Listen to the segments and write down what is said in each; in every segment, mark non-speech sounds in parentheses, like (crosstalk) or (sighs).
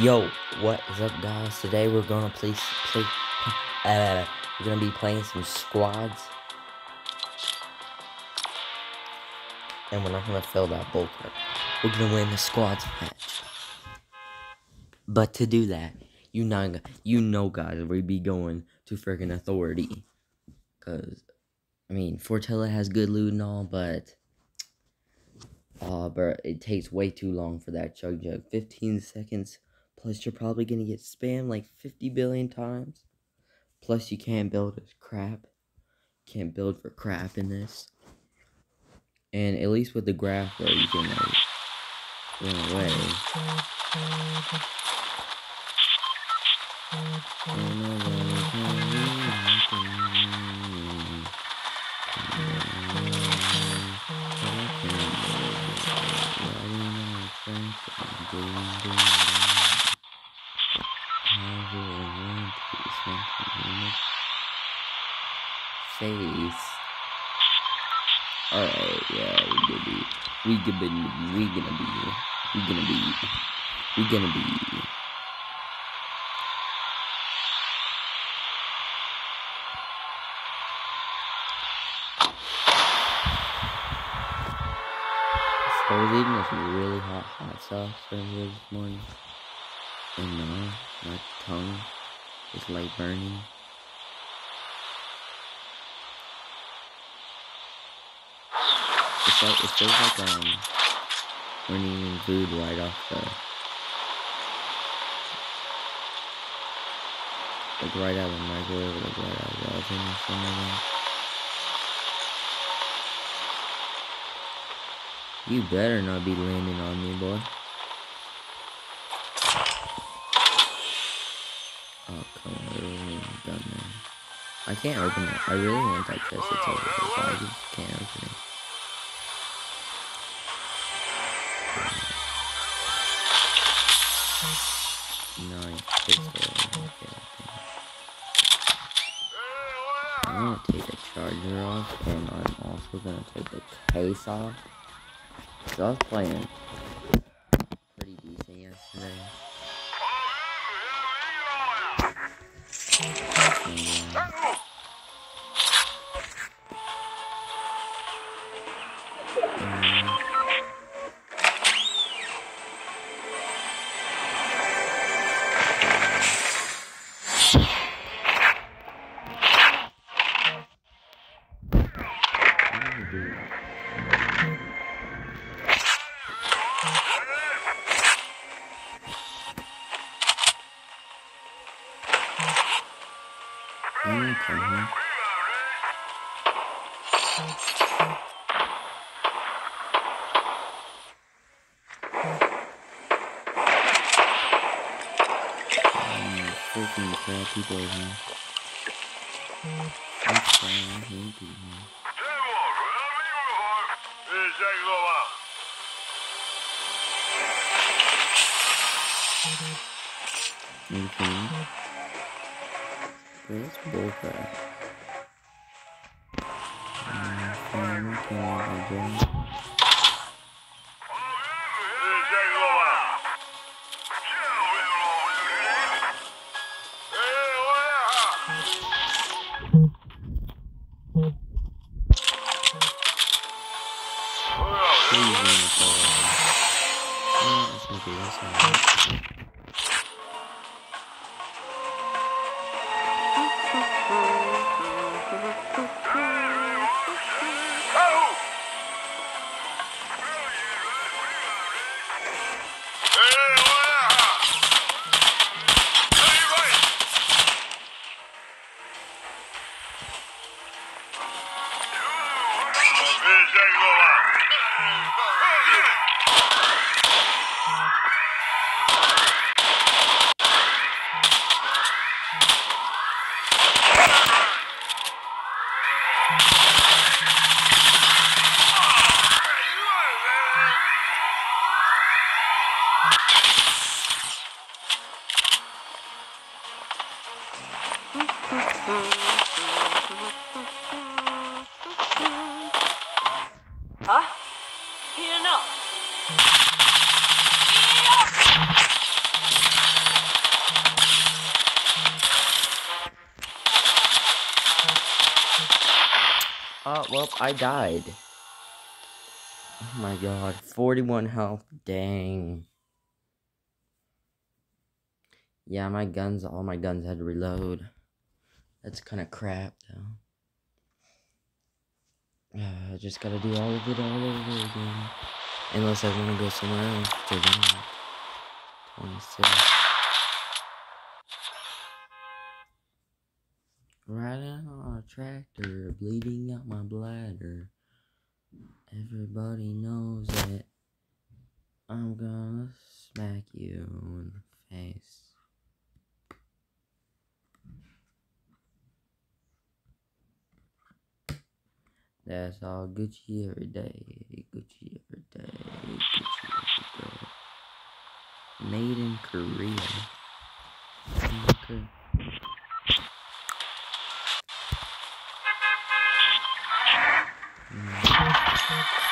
Yo, what is up, guys? Today we're gonna play, play, (laughs) uh, we're gonna be playing some squads, and we're not gonna fill that bulk. We're gonna win the squads match. But to do that, you know, you know, guys, we be going to freaking authority, cause, I mean, Fortilla has good loot and all, but. (tsk) Uh, but it takes way too long for that chug jug. 15 seconds Plus, you're probably going to get spammed like 50 billion times. Plus, you can't build as crap. Can't build for crap in this. And at least with the graph, where you can like run away. Uh, face. Alright, yeah, we gonna be, we gonna be, we gonna be, we gonna be, we gonna be. I was eating this really hot hot sauce earlier this morning, and now my tongue is like burning. It's like it feels like um we're eating food right off the like right out of the microwave or like right out of the oven or something like. You better not be landing on me, boy. Oh, come on, I really that. I can't open it. I really want that chest to take it, but I just can't open it. Take the case off. So I was playing people over here. That's fine, I hate people. Anything? Bro, that's bullcrap. Mm, fine, okay, I I died. Oh my god, 41 health. Dang. Yeah, my guns, all my guns had to reload. That's kind of crap, though. Uh, (sighs) I just gotta do all of it all over again. Unless I want to go somewhere else. 26. Riding on a tractor, bleeding out my bladder. Everybody knows it. I'm gonna smack you in the face. That's all Gucci every day. Gucci every day. Gucci every day. Made in Korea.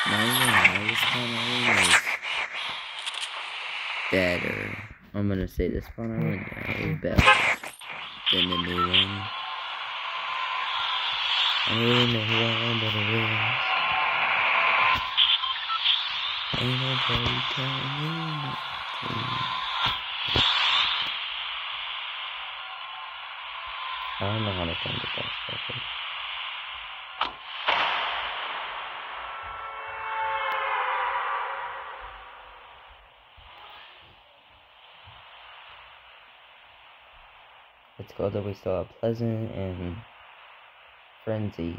Okay. Mm. this one better. I'm gonna say this one is better than the new one. I really know who I am, but it is. Ain't nobody telling me nothing. I don't know how to turn the bus open. It's called that we still have Pleasant and Frenzy.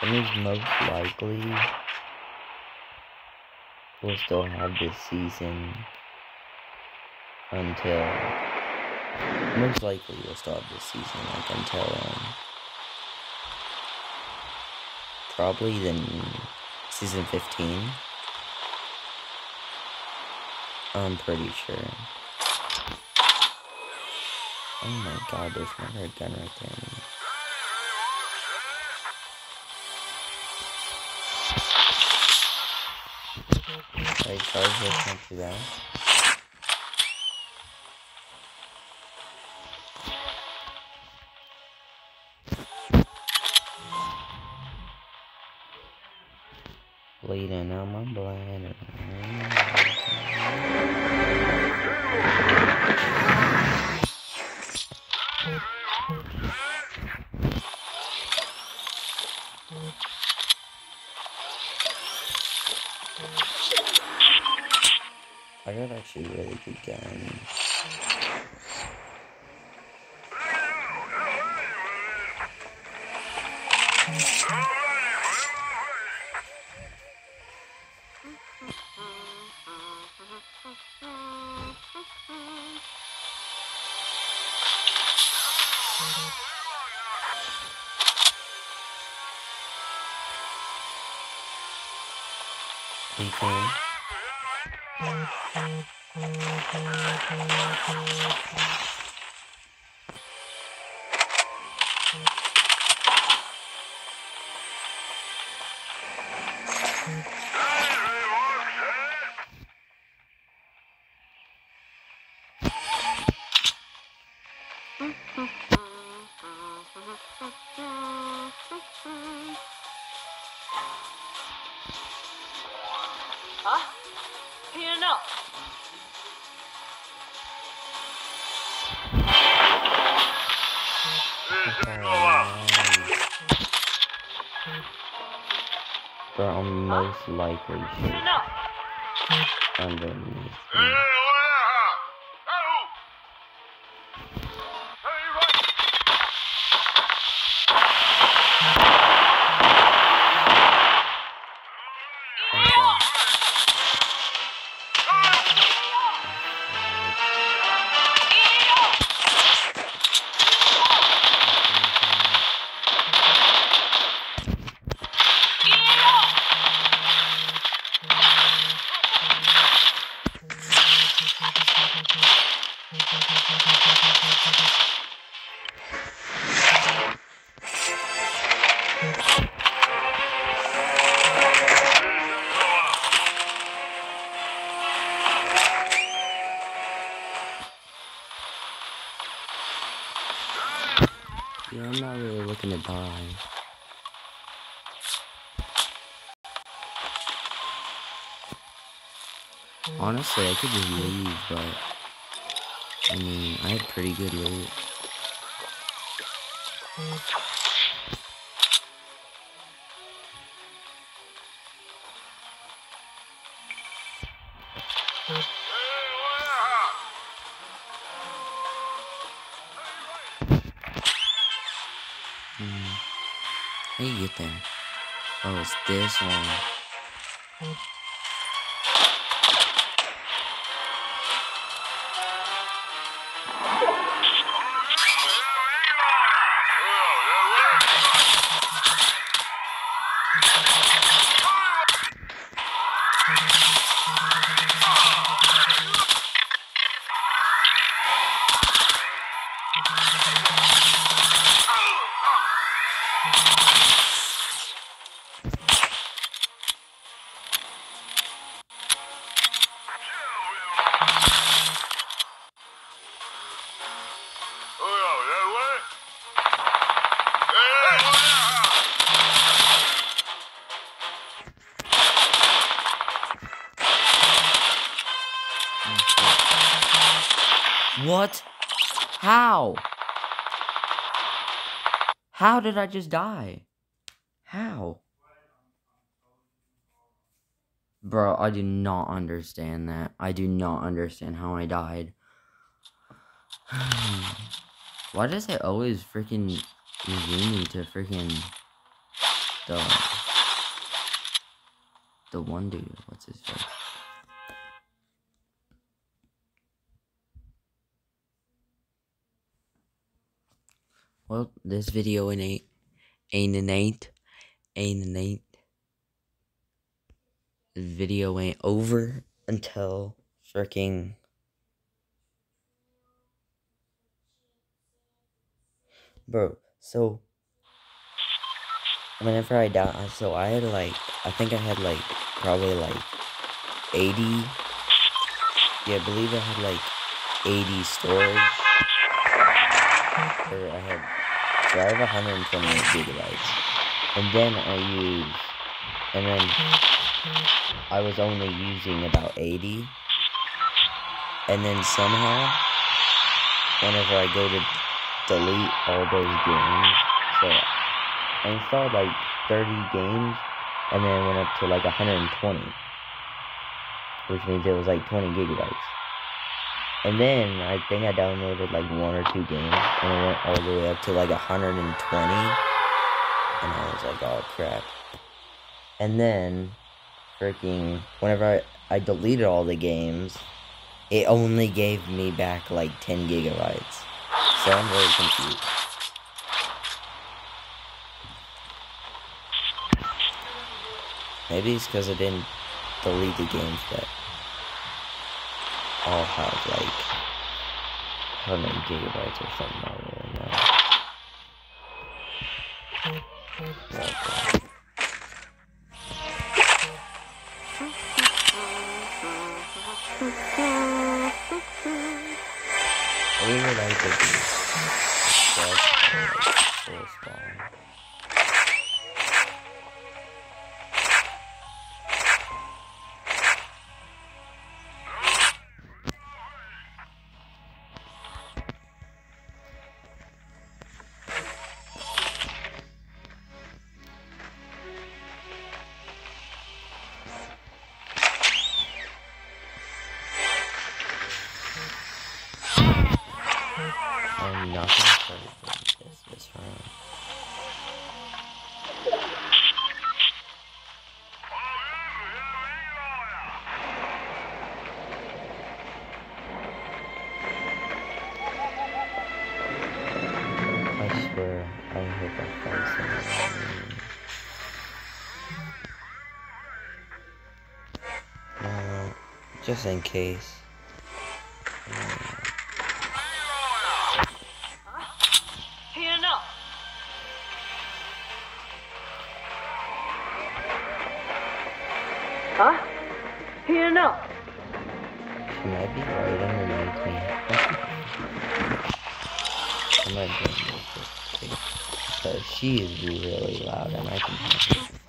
That means most likely we'll still have this season until most likely we'll still have this season like until um, probably then season 15 I'm pretty sure Oh my god, there's another gun right there. Hey, charge this not too bad. Bleeding out my bladder. Okay. Most likely Here should Honestly, I could just leave, but I mean, I had pretty good loot. Hmm. How you get there? Oh, it's this one. What? How? How did I just die? How? Bro, I do not understand that. I do not understand how I died. (sighs) Why does it always freaking zoom me to freaking the the one dude? What's his face? Well, this video ain't ain't an ain't ain't an ain't. This video ain't over until freaking bro. So whenever I died, so I had like I think I had like probably like eighty. Yeah, I believe I had like eighty storage. Or I had so I have 128 gigabytes. And then I use and then I was only using about 80. And then somehow whenever I go to delete all those games, so I installed like 30 games and then went up to like 120. Which means it was like 20 gigabytes. And then I think I downloaded like one or two games and it went all the way up to like 120. And I was like, oh crap. And then freaking whenever I, I deleted all the games, it only gave me back like 10 gigabytes. So I'm very confused. Maybe it's because I didn't delete the games that all have like 100 gigabytes or something. Really know. Okay. I really like the. I'm just in case. Huh? Here now. She might be right underneath me. (laughs) I might be underneath this Because she is really loud and I can hear her.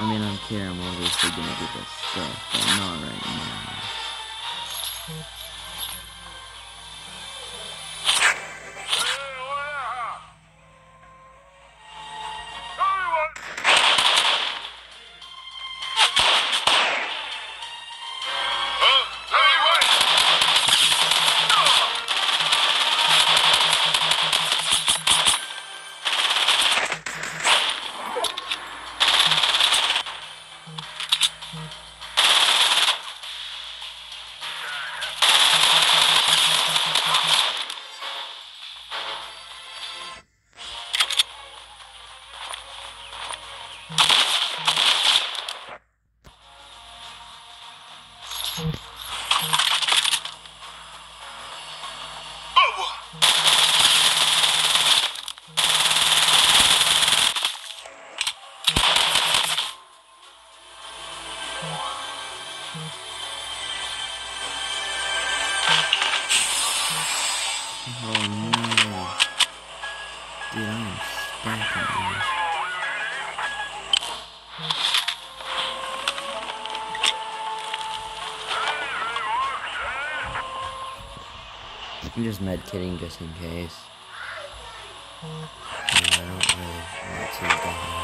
I mean, I'm care I'm obviously gonna do this stuff, but not right now. Kidding just in case. I don't really want to.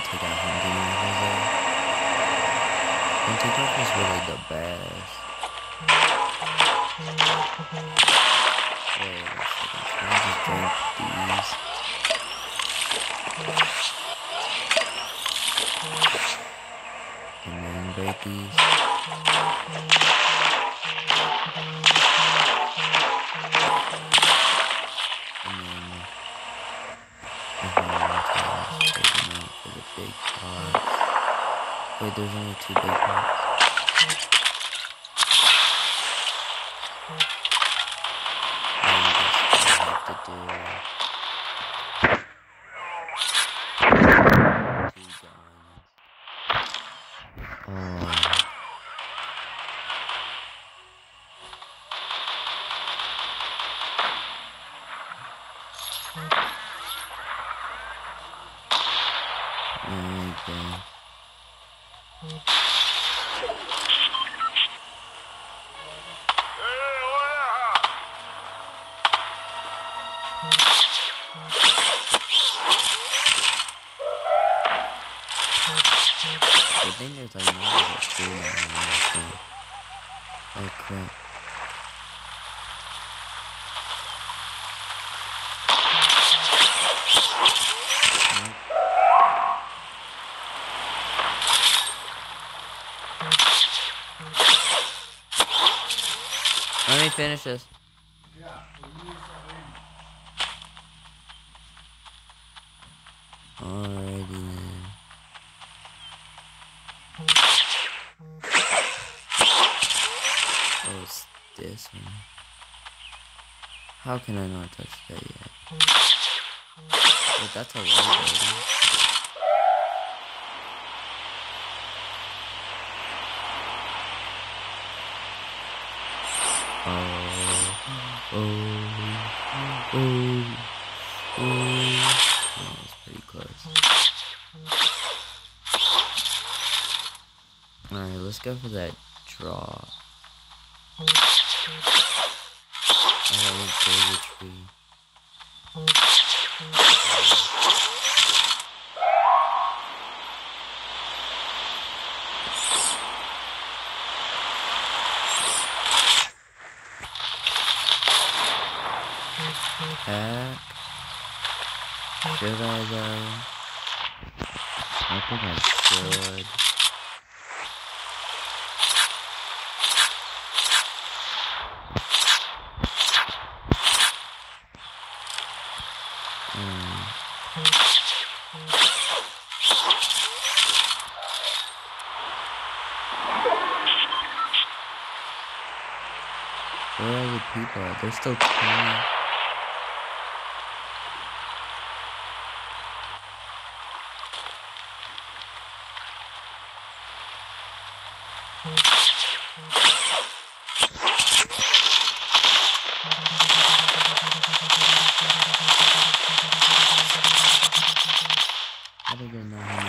Take out hunting though. Hunting rifles really the best. Wait a just these? These? There's only two big parts. Let me finish this. Alrighty then. Oh, it's this one. How can I not touch that yet? Wait, that's a white oh, oh, oh. That was pretty close. Alright, let's go for that draw. Tree. Heck. Should I though? I think I should. Hmm. Where are the people? They're still 20. How did they know how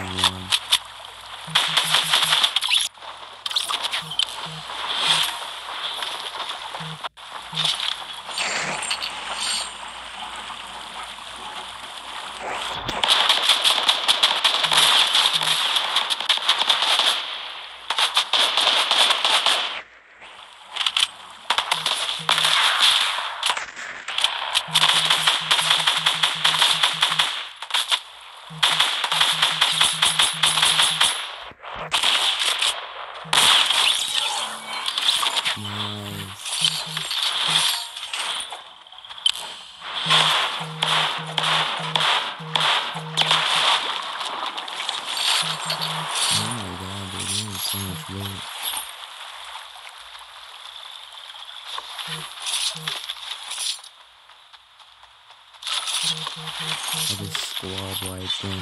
I just squad wiped thing.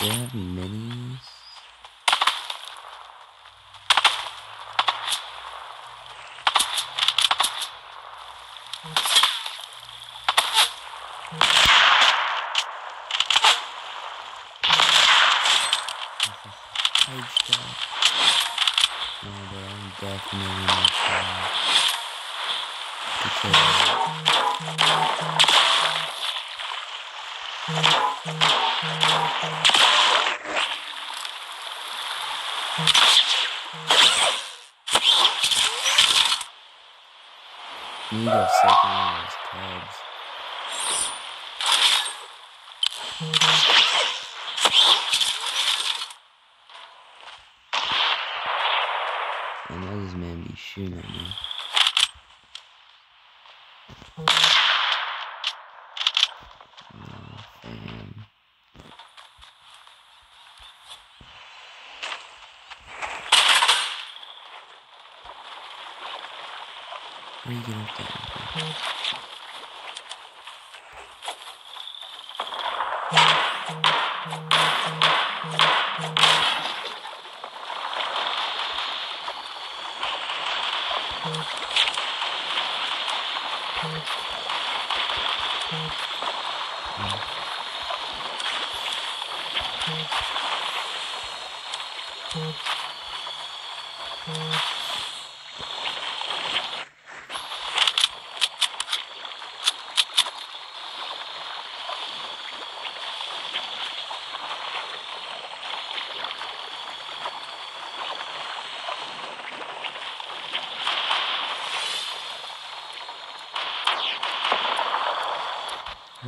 They have minis? I know this man be shooting at me. Oh, fam. Where you getting up there?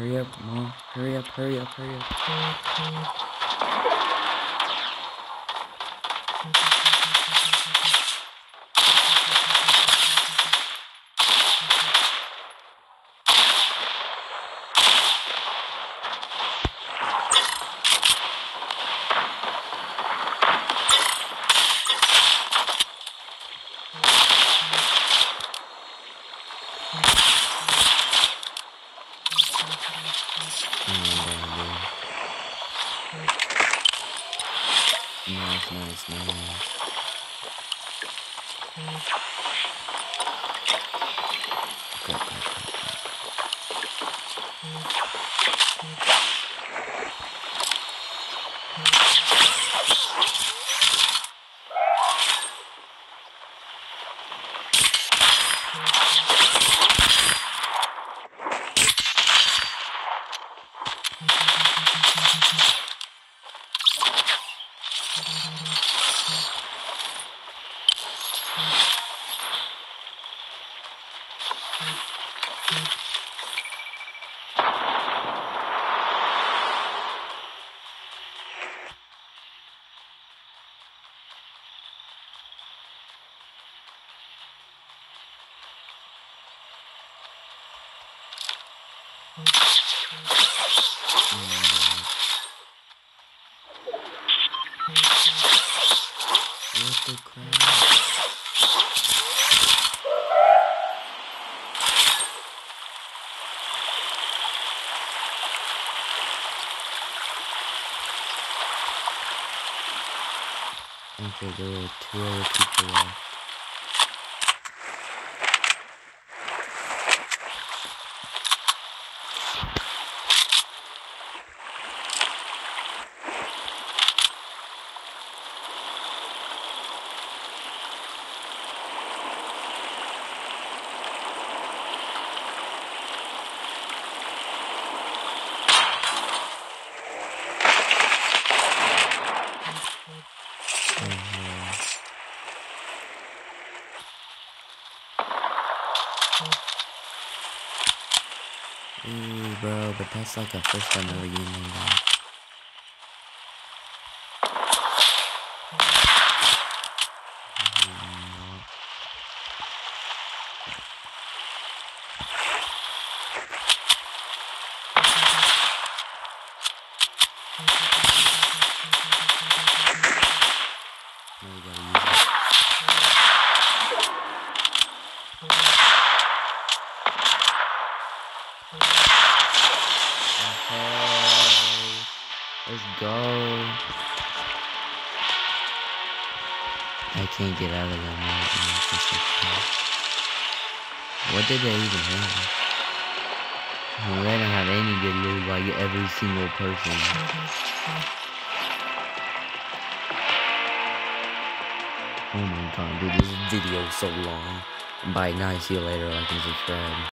Hurry up, mom. Hurry up, hurry up, hurry up. Oh, Nice, nice, nice. Okay, okay, okay. What the crap? Okay, there were two other people left. But that's like a first time ever getting like that. Mm, did they even have? Well, they don't have any good loot like every single person. Oh my god, dude, this video is so long. Bye, guys. See you later. Like and subscribe.